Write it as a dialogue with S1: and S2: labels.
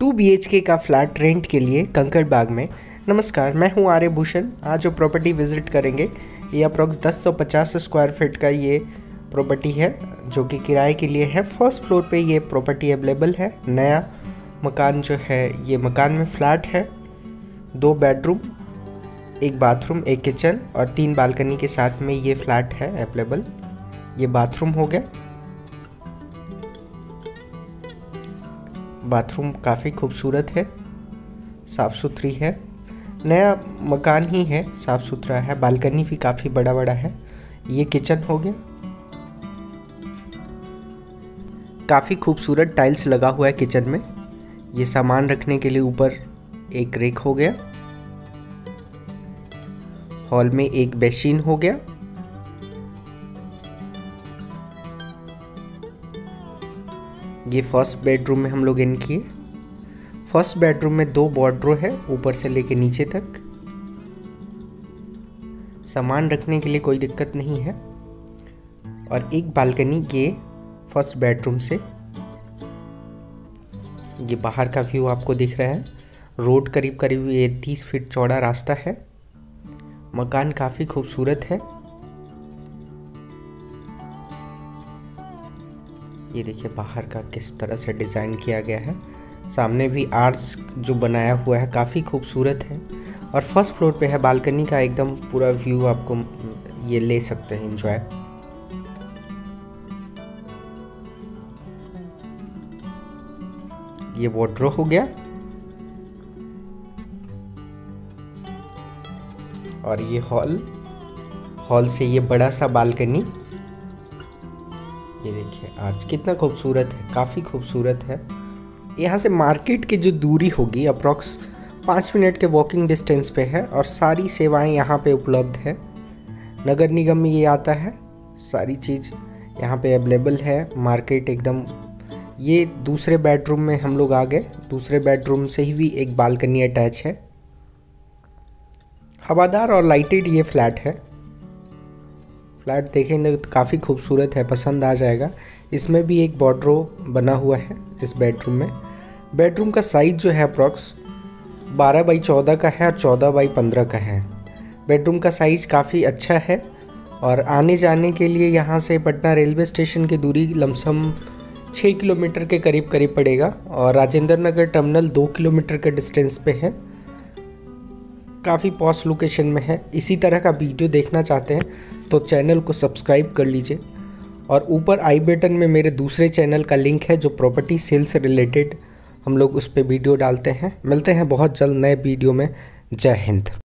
S1: To B का flat rent के लिए कंकड़ बाग में। नमस्कार, मैं हूँ आर्य भूषण। आज जो प्रॉपर्टी विज़िट करेंगे, ये अप्रॉक्स दस सौ पचास स्क्वायर फीट का ये प्रॉपर्टी है, जो कि किराए के लिए है। फ़र्स्ट फ्लोर पे ये प्रॉपर्टी अवेलेबल है, नया मकान जो है, ये मकान में फ्लैट है। दो बेडरूम एक बाथरूम एक किचन और तीन बालकनी के साथ में ये फ्लैट है अवेलेबल ये बाथरूम हो गया। बाथरूम काफ़ी खूबसूरत है साफ़ सुथरी है। नया मकान ही है साफ़ सुथरा है, बालकनी भी काफ़ी बड़ा बड़ा है। ये किचन हो गया। काफ़ी खूबसूरत टाइल्स लगा हुआ है किचन में। ये सामान रखने के लिए ऊपर एक रेक हो गया। हॉल में एक बेसिन हो गया। ये फ़र्स्ट बेडरूम में हम लोग इन किए। फ़र्स्ट बेडरूम में दो बॉर्डरो है, ऊपर से लेके नीचे तक। सामान रखने के लिए कोई दिक्कत नहीं है। और एक बालकनी ये फ़र्स्ट बेडरूम से। ये बाहर का व्यू आपको दिख रहा है। रोड करीब करीब ये तीस फीट चौड़ा रास्ता है। मकान काफ़ी खूबसूरत है। ये देखिए बाहर का किस तरह से डिज़ाइन किया गया है। सामने भी आर्ट्स जो बनाया हुआ है, काफ़ी खूबसूरत है और फ़र्स्ट फ्लोर पे है, बालकनी का एकदम पूरा व्यू आपको ये ले सकते हैं इंजॉय ये वॉड्रो हो गया। और ये हॉल हॉल से ये बड़ा सा बालकनी। ये देखिए आर्च कितना खूबसूरत है, काफ़ी खूबसूरत है। यहाँ से मार्केट की जो दूरी होगी, अप्रॉक्स पाँच मिनट के वॉकिंग डिस्टेंस पे है और सारी सेवाएँ यहाँ पे उपलब्ध है। नगर निगम में ये आता है, सारी चीज़ यहाँ पे अवेलेबल है। मार्केट एकदम, ये दूसरे बेडरूम में हम लोग आ गए। दूसरे बेडरूम से ही भी एक बालकनी अटैच है। हवादार और लाइटेड ये फ्लैट है। फ्लैट देखेंगे तो काफ़ी खूबसूरत है, पसंद आ जाएगा। इसमें भी एक बॉर्डरो बना हुआ है इस बेडरूम में। बेडरूम का साइज़ जो है अप्रॉक्स 12 बाई 14 का है और 14 बाई 15 का है। बेडरूम का साइज़ काफ़ी अच्छा है और आने जाने के लिए यहाँ से पटना रेलवे स्टेशन की दूरी लमसम छः किलोमीटर के करीब करीब पड़ेगा और राजेंद्र नगर टर्मिनल दो किलोमीटर के डिस्टेंस पे है। काफ़ी पॉस्ट लोकेशन में है। इसी तरह का वीडियो देखना चाहते हैं तो चैनल को सब्सक्राइब कर लीजिए। और ऊपर आई बटन में मेरे दूसरे चैनल का लिंक है, जो प्रॉपर्टी सेल से रिलेटेड हम लोग उस पर वीडियो डालते हैं। मिलते हैं बहुत जल्द नए वीडियो में। जय हिंद।